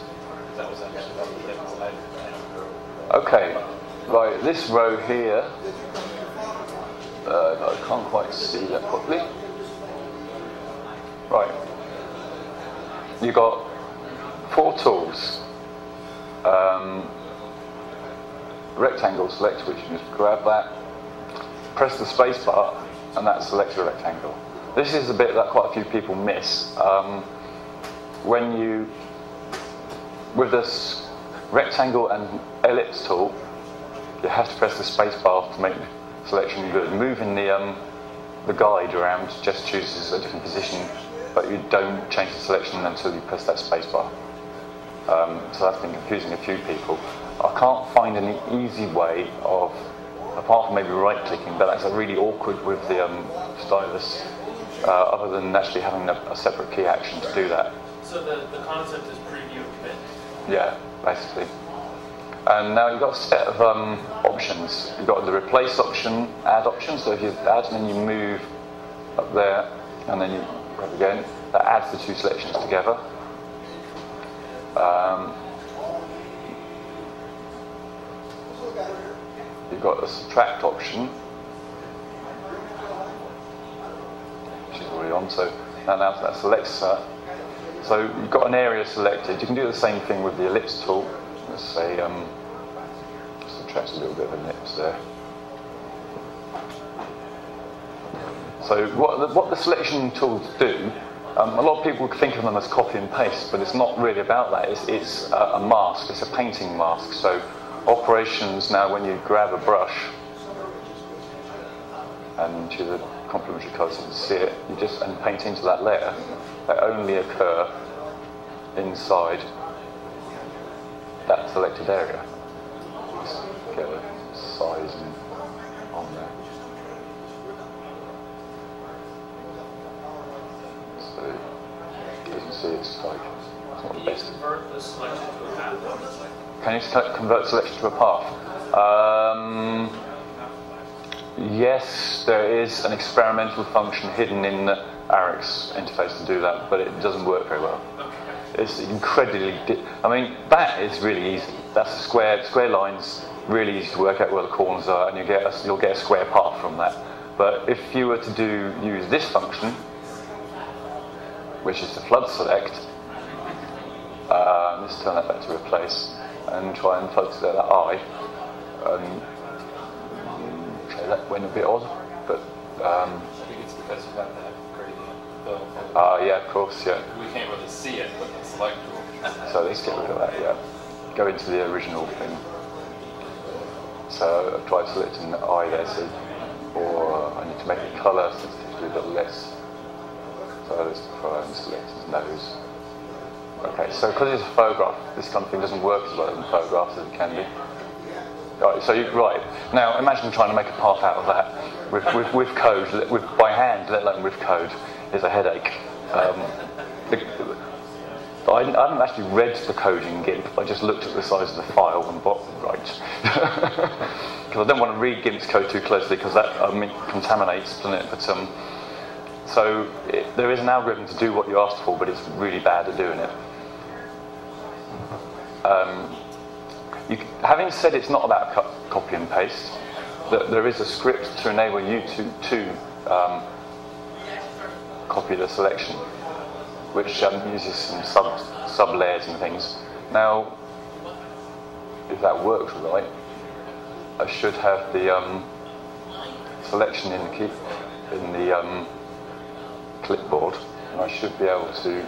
Speaker 3: That was actually
Speaker 2: Okay. Right. This row here. Uh, I can't quite see that properly. Right. You've got four tools. Um, rectangle select, which you just grab that, press the space bar, and that selects your rectangle. This is a bit that quite a few people miss. Um, when you, with this rectangle and ellipse tool, you have to press the space bar to make selection good. Moving the, um, the guide around just chooses a different position but you don't change the selection until you press that spacebar. Um, so that's been confusing a few people. I can't find any easy way of, apart from maybe right clicking, but that's really awkward with the um, stylus, uh, other than actually having a, a, separate key action to do that.
Speaker 1: So the, the concept is preview commit?
Speaker 2: Yeah, basically. And now you've got a set of um, options. You've got the replace option, add option, so if you add and then you move up there, and then you again, that adds the two selections together. Um, you've got a subtract option, which is already on, so that now that selects that. So you've got an area selected. You can do the same thing with the ellipse tool. Let's say, um, subtract a little bit of ellipse there. So what the, what the selection tools do, um, a lot of people think of them as copy and paste, but it's not really about that. It's, it's a, a mask, it's a painting mask. So operations now, when you grab a brush and to the complementary colours, you can see it, you just and paint into that layer, they only occur inside that selected area. Let's get a size on there. So as you see, it's like it's not the
Speaker 1: Can you convert the selection to a path?
Speaker 2: Can you convert selection to a path? Um, yes, there is an experimental function hidden in the ARexx interface to do that, but it doesn't work very well. It's incredibly. Di- I mean, that is really easy. That's square square lines. Really easy to work out where the corners are, and you get a, you'll get a square path from that. But if you were to do use this function, which is the flood select, uh, let's turn that back to replace and try and focus that eye. Um, that went a bit odd, but um,
Speaker 3: I think it's because you have that gradient built.
Speaker 2: uh, yeah, of course, yeah.
Speaker 3: We can't really see it with the select tool.
Speaker 2: So let's get rid of that, yeah. Go into the original thing. So I've tried selecting the eye there, so, or I need to make the colour sensitivity a little less. So let's try and select his nose. Okay, so because it's a photograph, this kind of thing doesn't work as well in photographs as it can be. Right, so you, right now, imagine trying to make a path out of that with, with, with code, with by hand, let alone with code, is a headache. Um, the, I, I haven't actually read the code in GIMP. I just looked at the size of the file and thought, right, because I don't want to read GIMP's code too closely because that I mean, contaminates, it? But um, so it, there is an algorithm to do what you asked for, but it's really bad at doing it. Um, you, having said it's not about co- copy and paste, there is a script to enable you to, to um, copy the selection, which um, uses some sub, sub layers and things. Now, if that works right, I should have the um, selection in the key, in the um, clipboard, and I should be able to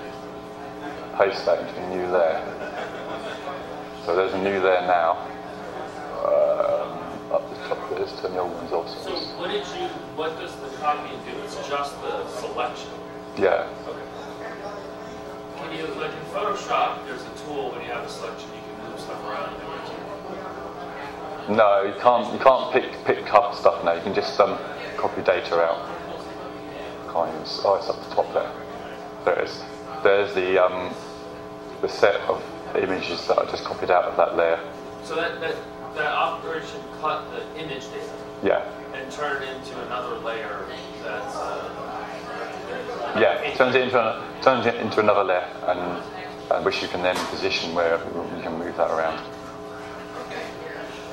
Speaker 2: paste that into a new layer. So there's a new layer now. Um, up the top there, let's turn the old ones off.
Speaker 1: So what did you, what does the copying do? It's just the selection.
Speaker 2: Yeah,
Speaker 1: Okay. Can you, like in Photoshop, there's a tool when you have a selection, you can move stuff around.
Speaker 2: no, you can't. You can't pick pick up stuff now. You can just um, copy data out. Oh, it's up the top there. There it is. There's the um, the set of images that I just copied out of that layer.
Speaker 1: So that, that, that operation cut the image data
Speaker 2: Yeah,
Speaker 1: and turned it into another layer that's, uh,
Speaker 2: yeah. Turns it into a, turns it into another layer, and, and which you can then position where you can move that around.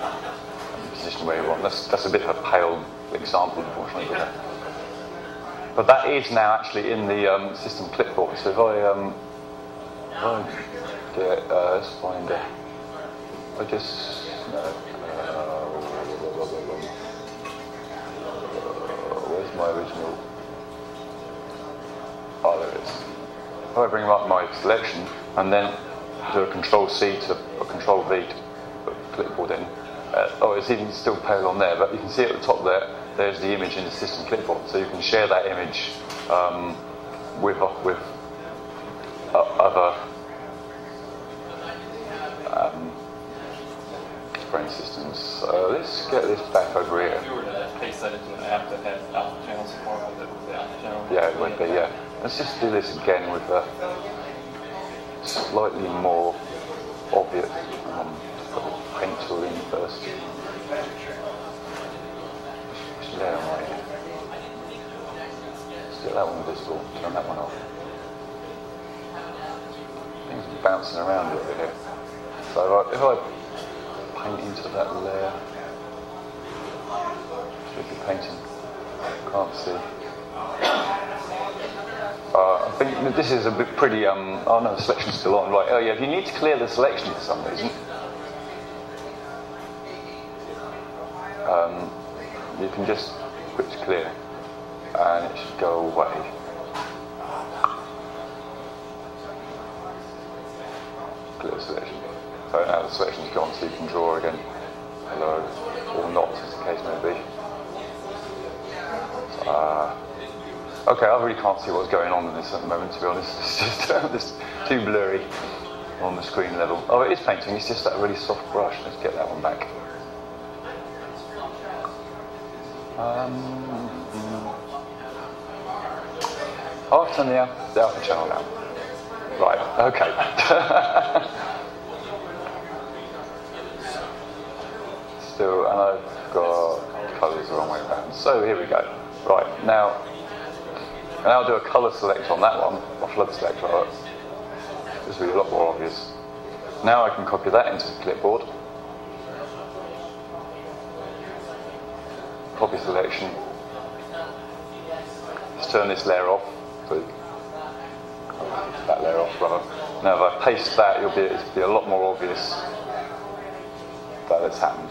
Speaker 2: And position where you want. That's that's a bit of a pale example, unfortunately. But, that is now actually in the um, system clipboard. So if I um, if I get uh, let's find a, I just no, uh, where's my original? Oh, there it is. If I bring up my selection and then do a Control C to a Control V to put clipboard in. Uh, oh, it's even still pale on there, but you can see at the top there. There's the image in the system clipboard, so you can share that image um, with with uh, other um, brain systems. So let's get this back over
Speaker 3: If
Speaker 2: here.
Speaker 3: you were to paste that into an app that had alpha channel support with it, with alpha channel.
Speaker 2: Yeah, it would be. Yeah. Let's just do this again with a slightly more obvious. Um, tool in first. I in? Get that one visible. Turn that one off. Things bouncing around a over here. So if I paint into that layer, should be painting, can't see. Uh, I think this is a bit pretty, um, oh no, the selection's still on, right. Oh yeah, if you need to clear the selection for some reason, um, you can just switch clear and it should go away. Clear selection. So now the selection's gone so you can draw again. Hello, or not as the case may be. Uh, okay, I really can't see what's going on in this at the moment to be honest. It's just uh, this too blurry on the screen level. Oh, it is painting, it's just that really soft brush. Let's get that one back. Um, I'll turn the, the alpha channel now. Right, okay. Still, and I've got colours the wrong way around. So here we go. Right, now, and I'll do a colour select on that one, a flood select on it. This will be a lot more obvious. Now I can copy that into the clipboard. Copy selection. Let's turn this layer off that layer off rather. Now if I paste that, you'll be, it'll be a lot more obvious that it's happened.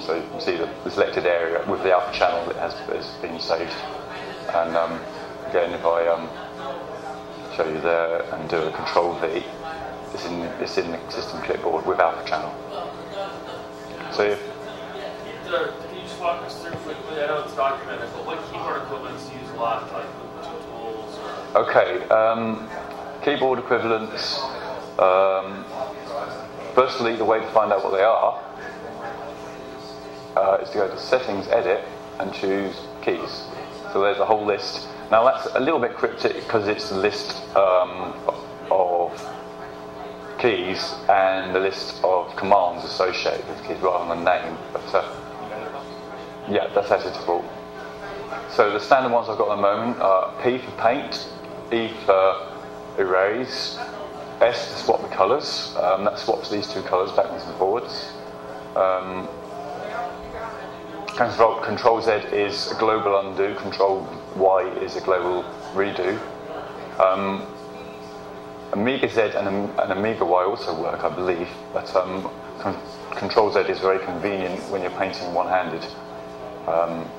Speaker 2: So you can see the, the selected area with the alpha channel that has, has been saved. And um, again, if I um, show you there and do a control V, it's in, it's in the system clipboard with alpha channel. So if,
Speaker 1: walk us through quickly? I know it's documented, but what keyboard equivalents do you use a lot, like
Speaker 2: Okay, um, keyboard equivalents. Um, firstly, the way to find out what they are uh, is to go to Settings, Edit, and choose Keys. So there's a whole list. Now that's a little bit cryptic because it's a list um, of keys and the list of commands associated with keys rather than name. But uh, yeah, that's editable. So the standard ones I've got at the moment are P for paint, E for erase, S to swap the colours. Um, that swaps these two colours backwards and forwards. Um, control, control Z is a global undo, Control Y is a global redo. Um, Omega Z and, and, Omega Y also work, I believe, but um, con Control Z is very convenient when you're painting one-handed. Um,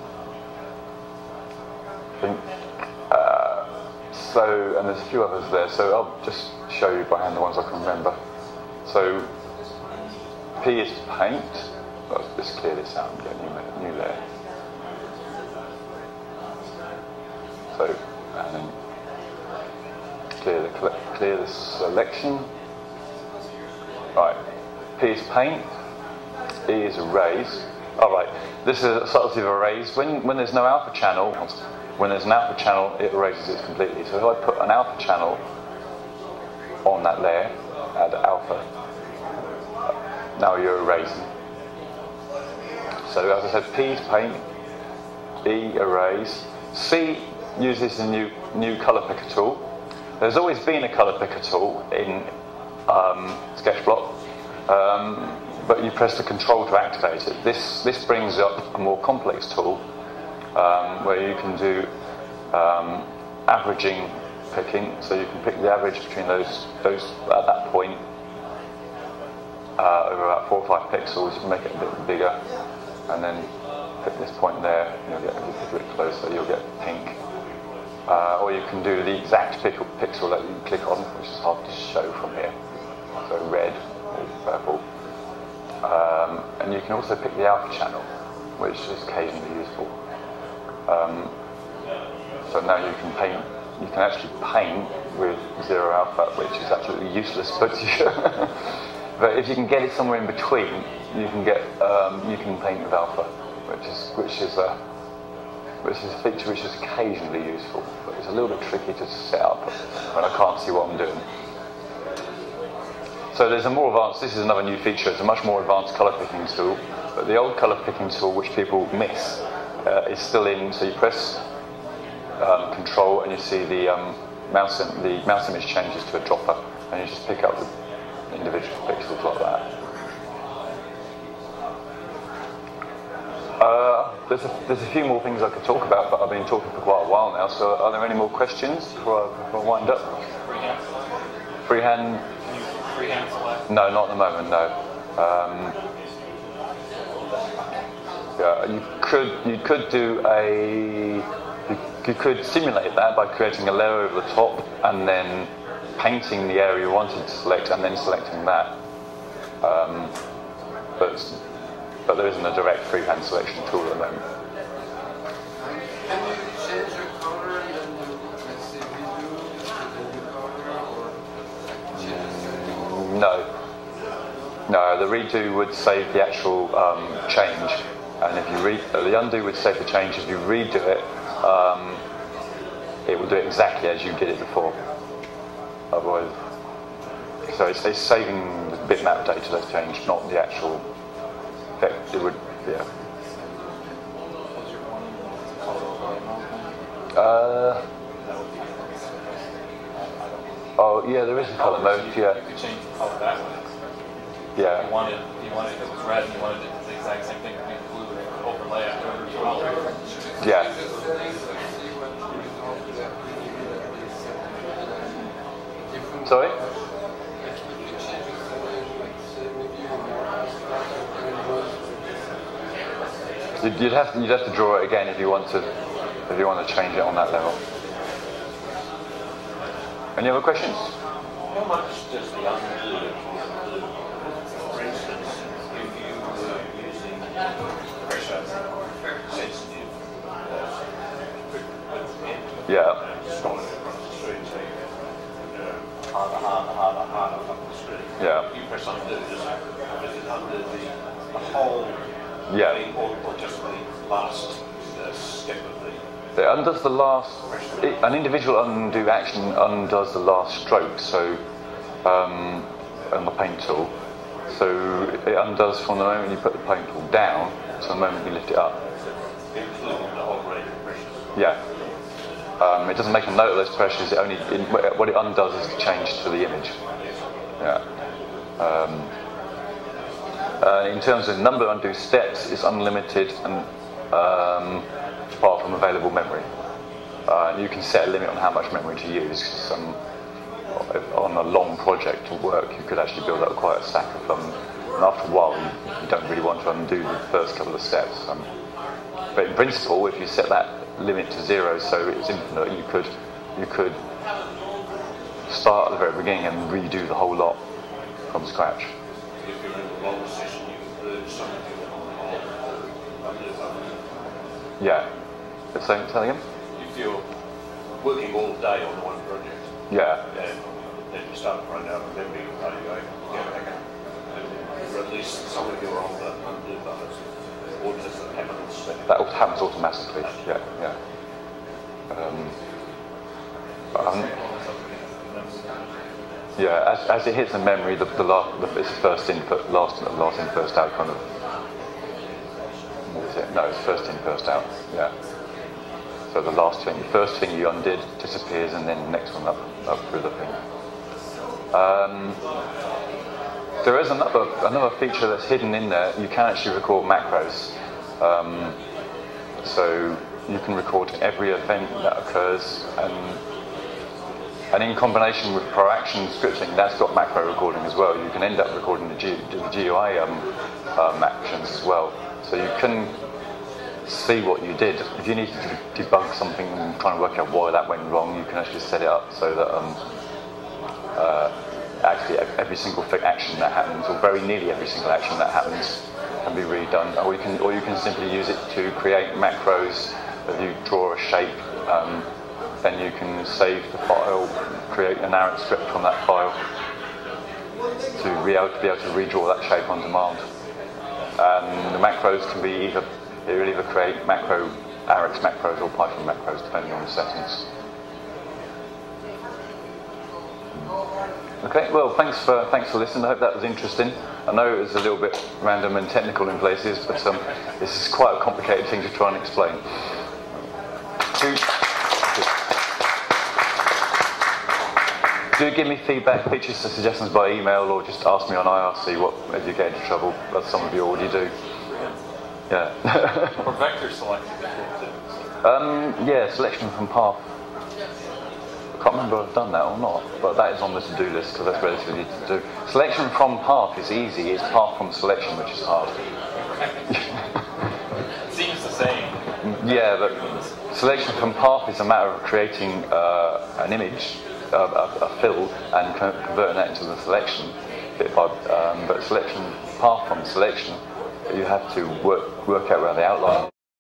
Speaker 2: so, and there's a few others there, so I'll just show you by hand the ones I can remember. So, P is paint. Let's just clear this out and get a new, new layer. So, and then clear the, clear the selection. Right, P is paint, E is erase. All right, this is a subtlety of erase. When, when there's no alpha channel, when there's an alpha channel, it erases it completely. So if I put an alpha channel on that layer, add alpha, now you're erasing. So as I said, P is paint, E erase, C uses a new new color picker tool. There's always been a color picker tool in um, Sketchblock, um, but you press the control to activate it. This this brings up a more complex tool um, where you can do um, averaging picking, so you can pick the average between those those at that point uh, over about four or five pixels. You can make it a bit bigger, and then pick this point there. You'll get a bit closer. You'll get pink. Uh, or you can do the exact pixel that you click on, which is hard to show from here. So red or purple. Um, and you can also pick the alpha channel, which is occasionally useful. Um, so now you can paint, you can actually paint with zero alpha, which is absolutely useless. But, but if you can get it somewhere in between, you can get, um, you can paint with alpha, which is which is a which is a feature which is occasionally useful, but it's a little bit tricky to set up when I can't see what I'm doing. So there's a more advanced, this is another new feature, it's a much more advanced colour picking tool, but the old colour picking tool which people miss uh, is still in. So you press um, control and you see the um, mouse the mouse image changes to a dropper, and you just pick up the individual pixels like that. Uh, there's, a, there's a few more things I could talk about, but I've been talking for quite a while now, so are there any more questions before I, before I wind up?
Speaker 3: Freehand?
Speaker 2: No, not at the moment, no. Um, yeah, you could you could do a you, you could simulate that by creating a layer over the top and then painting the area you wanted to select and then selecting that. Um, but but there isn't a direct freehand selection tool at the moment.
Speaker 5: Can you change the color and then you, let's say, redo the new color or change
Speaker 2: No. No, the redo would save the actual um, change, and if you re- uh, the undo would save the change. If you redo it, um, it will do it exactly as you did it before. Otherwise, so it's, it's saving the bitmap data that's changed, not the actual. It, it would, yeah. Uh,
Speaker 3: That would be. I don't.
Speaker 2: Oh, yeah, there is a color mode.
Speaker 3: You,
Speaker 2: Yeah,
Speaker 3: you could change the color that way.
Speaker 2: Yeah.
Speaker 3: you wanted, you wanted, it was red and you wanted it the exact same thing to be blue, it would overlay after every color.
Speaker 2: Yeah.
Speaker 5: the settings and see what result that we set different
Speaker 2: Sorry?
Speaker 5: You change the settings, like say maybe more start
Speaker 2: You'd, you'd have to, you'd have to draw it again if you want to if you want to change it on that level. Any other questions?
Speaker 6: How much does the undo? For instance, if you were using pressure sensitive equipment
Speaker 2: Yeah.
Speaker 6: and you.
Speaker 2: Yeah.
Speaker 6: You press undo, does it, undo the, the whole
Speaker 2: Yeah.
Speaker 6: thing or, or just the last the
Speaker 2: It undoes the last. An individual undo action undoes the last stroke. So, um, on the paint tool. So it undoes from the moment you put the paint tool down to the moment you lift it up. Yeah. Um, it doesn't make a note of those pressures. It only it, what it undoes is the change to the image. Yeah. Um, uh, in terms of number of undo steps, it's unlimited and um, apart from available memory. Uh, you can set a limit on how much memory to use. Some, on a long project to work, you could actually build up quite a stack of them. And after a while, you, don't really want to undo the first couple of steps. Um, but in principle, if you set that limit to zero, so it's infinite, you could you could start at the very beginning and redo the whole lot from scratch.
Speaker 6: If you're in a long session, you can merge something on the whole, undo, undo.
Speaker 2: Say, again?
Speaker 6: if you're working all day on one project
Speaker 2: Yeah.
Speaker 6: and then you start to run out of memory, do you go, go back and and release some of your older undo buttons? Or does it happen on?
Speaker 2: That happens automatically. Yeah, yeah. Um, um, yeah, as, as it hits the memory, the, the, last, the it's first in, fir- last, last in, first out kind of. What is it? No, it's first in, first out. Yeah. So the last thing, the first thing you undid disappears, and then the next one up, up through the thing. Um, there is another another feature that's hidden in there. You can actually record macros. Um, so you can record every event that occurs, and and in combination with ProAction scripting, that's got macro recording as well. You can end up recording the, G, the GUI um, um, actions as well. So you can see what you did. If you need to debug something and try and work out why that went wrong, you can actually set it up so that um, uh, actually every single action that happens, or very nearly every single action that happens, can be redone. Or you can, or you can simply use it to create macros. If you draw a shape, um, then you can save the file, create an arrow script from that file to be able to, be able to redraw that shape on demand. And the macros can be either it will either create macro ARexx macros or Python macros depending on the settings. Okay, well thanks for thanks for listening. I hope that was interesting. I know it was a little bit random and technical in places, but um, this is quite a complicated thing to try and explain. Two- do give me feedback, pictures, suggestions by email, or just ask me on IRC what if you get into trouble, as some of you already do. Yeah.
Speaker 3: Or vector selection.
Speaker 2: um, yeah, selection from path. I can't remember if I've done that or not, but that is on the to-do list because that's relatively easy to do. Selection from path is easy. It's path from selection which is hard.
Speaker 3: It seems the same.
Speaker 2: Yeah, but selection from path is a matter of creating uh, an image, a, a, a fill, and converting that into the selection bit by. Um, but selection path from selection, you have to work work out where the outline